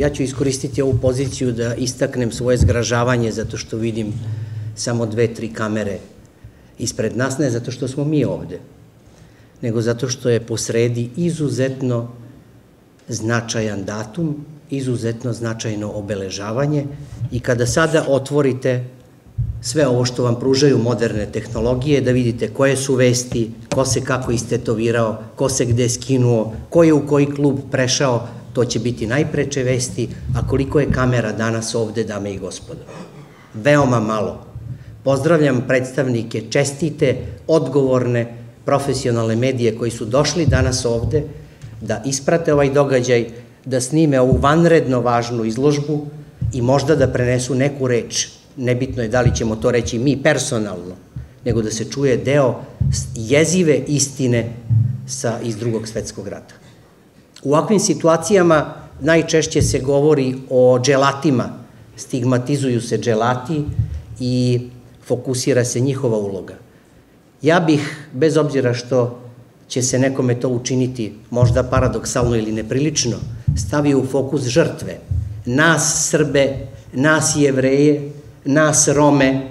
Ja ću iskoristiti ovu poziciju da istaknem svoje zgražavanje zato što vidim samo dve, tri kamere ispred nas, ne zato što smo mi ovde, nego zato što je posredi izuzetno značajan datum, izuzetno značajno obeležavanje i kada sada otvorite sve ovo što vam pružaju moderne tehnologije, da vidite koje su vesti, ko se kako istetovirao, ko se gde skinuo, ko je u koji klub prešao, to će biti najpreče vesti, a koliko je kamera danas ovde, dame i gospodo. Veoma malo. Pozdravljam predstavnike čestite, odgovorne, profesionalne medije koji su došli danas ovde da isprate ovaj događaj, da snime ovu vanredno važnu izložbu i možda da prenesu neku reč nebitno je da li ćemo to reći mi personalno, nego da se čuje deo jezive istine sa, iz drugog svetskog rata. U ovakvim situacijama najčešće se govori o dželatima, stigmatizuju se dželati i fokusira se njihova uloga. Ja bih, bez obzira što će se nekome to učiniti možda paradoksalno ili neprilično, stavio u fokus žrtve, nas Srbe, nas Jevreje, nas Rome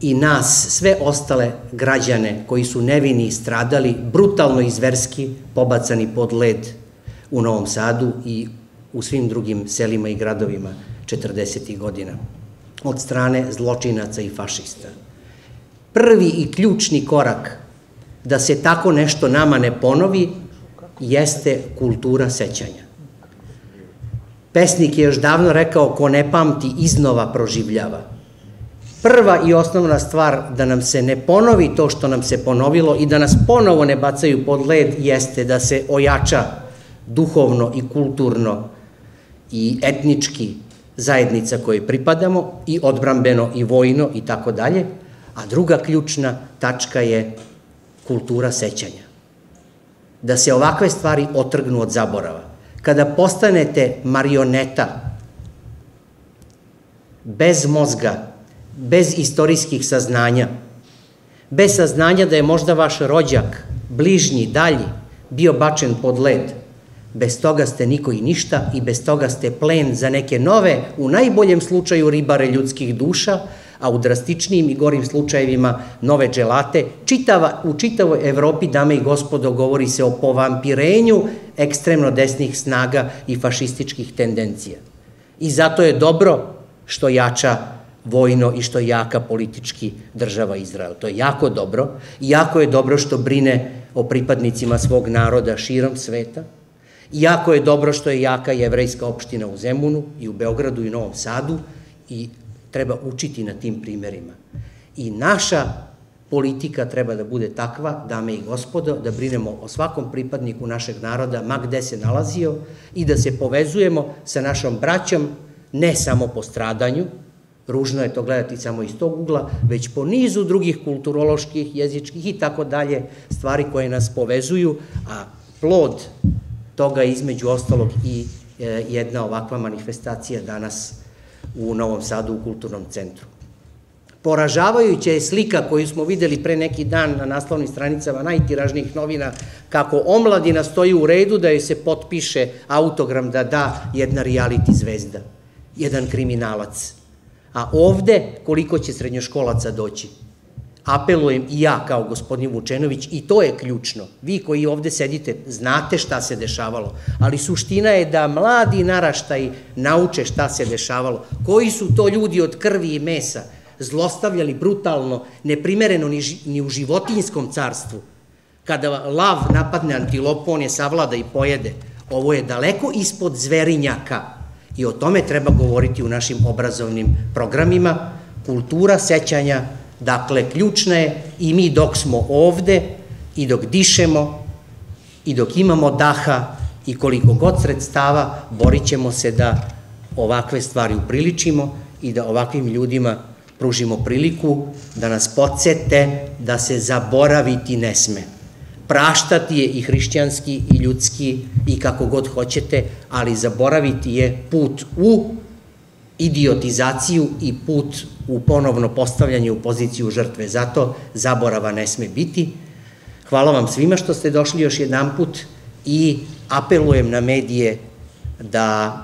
i nas, sve ostale građane koji su nevini stradali, brutalno i zverski pobacani pod led u Novom Sadu i u svim drugim selima i gradovima 40. godina od strane zločinaca i fašista. Prvi i ključni korak da se tako nešto nama ne ponovi jeste kultura sećanja. Pesnik je još davno rekao, ko ne pamti, iznova proživljava. Prva i osnovna stvar da nam se ne ponovi to što nam se ponovilo i da nas ponovo ne bacaju pod led jeste da se ojača duhovno i kulturno i etnički zajednica koje pripadamo i odbrambeno i vojno i tako dalje, a druga ključna tačka je kultura sećanja. Da se ovakve stvari otrgnu od zaborava kada postanete marioneta bez mozga, bez istorijskih saznanja, bez saznanja da je možda vaš rođak, bližnji, dalji, bio bačen pod led, bez toga ste niko i ništa i bez toga ste plen za neke nove, u najboljem slučaju ribare ljudskih duša, a u drastičnijim i gorim slučajevima nove dželate. Čitava, u čitavoj Evropi, dame i gospodo, govori se o povampirenju ekstremno desnih snaga i fašističkih tendencija. I zato je dobro što jača vojno i što jaka politički država Izrael. To je jako dobro i jako je dobro što brine o pripadnicima svog naroda širom sveta. I jako je dobro što je jaka jevrejska opština u Zemunu i u Beogradu i Novom Sadu i treba učiti na tim primerima. I naša politika treba da bude takva, dame i gospodo, da brinemo o svakom pripadniku našeg naroda, ma gde se nalazio, i da se povezujemo sa našom braćom, ne samo po stradanju, ružno je to gledati samo iz tog ugla, već po nizu drugih kulturoloških, jezičkih i tako dalje stvari koje nas povezuju, a plod toga između ostalog i e, jedna ovakva manifestacija danas u Novom Sadu u kulturnom centru. Poražavajuća je slika koju smo videli pre neki dan na naslovnim stranicama najtiražnijih novina, kako omladina stoji u redu da joj se potpiše autogram da da jedna reality zvezda, jedan kriminalac. A ovde koliko će srednjoškolaca doći? Apelujem i ja kao gospodin Vučenović i to je ključno. Vi koji ovde sedite znate šta se dešavalo, ali suština je da mladi naraštaj nauče šta se dešavalo. Koji su to ljudi od krvi i mesa zlostavljali brutalno, neprimereno ni, ni u životinskom carstvu. Kada lav napadne antilopu, on je savlada i pojede. Ovo je daleko ispod zverinjaka i o tome treba govoriti u našim obrazovnim programima. Kultura sećanja Dakle, ključna je i mi dok smo ovde i dok dišemo i dok imamo daha i koliko god sredstava, borit ćemo se da ovakve stvari upriličimo i da ovakvim ljudima pružimo priliku da nas podsete da se zaboraviti ne sme. Praštati je i hrišćanski i ljudski i kako god hoćete, ali zaboraviti je put u idiotizaciju i put u ponovno postavljanje u poziciju žrtve. Zato zaborava ne sme biti. Hvala vam svima što ste došli još jedan put i apelujem na medije da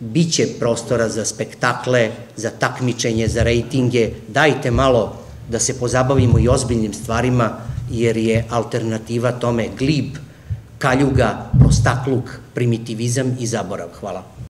biće prostora za spektakle, za takmičenje, za rejtinge. Dajte malo da se pozabavimo i ozbiljnim stvarima, jer je alternativa tome glib, kaljuga, prostakluk, primitivizam i zaborav. Hvala.